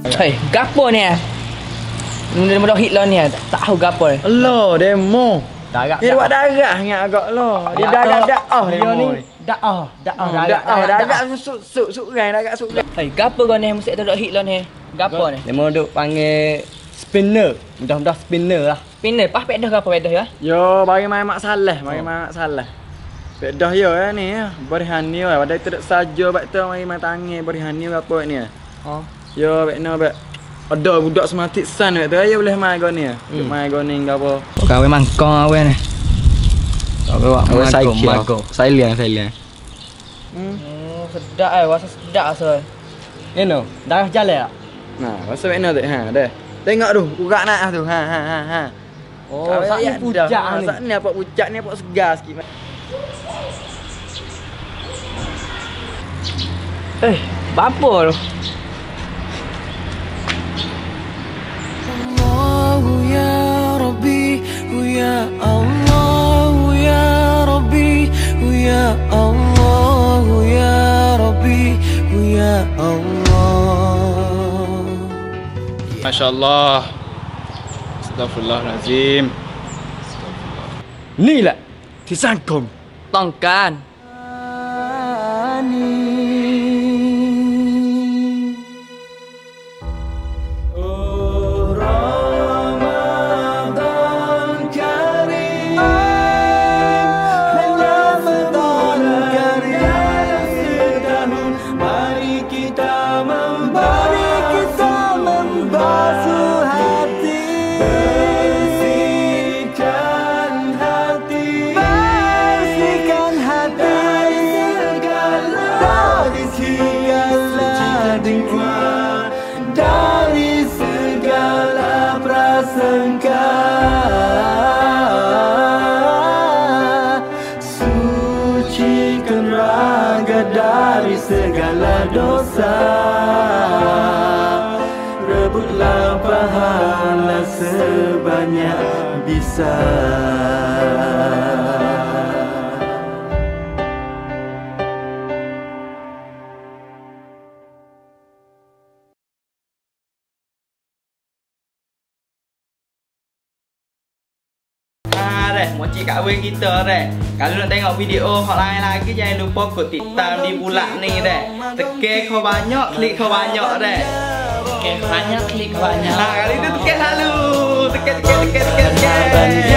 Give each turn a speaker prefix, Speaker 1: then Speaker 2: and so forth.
Speaker 1: Hei, gapo ni? Ni mudah hit lah ni. Tak tahu gapo ni.
Speaker 2: Allah, demo.
Speaker 1: Darah.
Speaker 2: Dia buat darah ingat agak lah. Dia darah daah
Speaker 1: Dia
Speaker 2: demo
Speaker 1: ni
Speaker 2: ni.
Speaker 1: daah, daah,
Speaker 2: Daah, darah suk suk suk kan, darah suk.
Speaker 1: Hei, gapo kau ni? Mesti tak hit lah ni. Gapo ni?
Speaker 3: Demo duk panggil spinner. Mudah-mudah spinner lah.
Speaker 1: Pindah, pas pedah gapo pedah ya?
Speaker 2: Yo, bagi main mak salah, bagi main mak salah. Bedah yo ya ni ya. Berhani ya. Pada itu tak saja bak tu mari main tangi berhani apa ni.
Speaker 1: Oh.
Speaker 2: Yo, bak no bak. Ada budak sematik san bak tu ya boleh main gua ni. Hmm. Main gua ni gapo.
Speaker 3: Kau mangkong awe ni. Kau buat
Speaker 2: Awak
Speaker 3: mago, mago. Silent, silent.
Speaker 2: Hmm.
Speaker 1: Hmm, sedap eh. Rasa sedap rasa.
Speaker 3: You know, darah jalan tak?
Speaker 2: Nah, masa bak no tu ha, dah. Tengok tu, urat nak tu. Ha ha ha ha.
Speaker 3: Oh,
Speaker 2: Kau
Speaker 3: saat ni
Speaker 2: ya dah.
Speaker 3: ni.
Speaker 2: Saat ni apa puncak ni apa segar sikit.
Speaker 1: Eh, apa tu?
Speaker 4: Ya Allah Masya Allah Astagfirullahaladzim นี่แห
Speaker 5: ละ
Speaker 2: ที่สร้า
Speaker 4: งกลมต้องการ dengki Dari segala prasangka. Sucikan raga dari segala dosa. Rebutlah pahala sebanyak bisa
Speaker 3: Rek, moci kahwin kita, Rek. Kalau nak tengok video hot lain lagi, jangan lupa kut tiktam di bulan ni, Rek. Teke kau banyak, klik kau banyak, Rek.
Speaker 1: Okay, banyak klik banyak.
Speaker 3: Ha, kali itu teke selalu. Teke, teke, teke, teke, teke.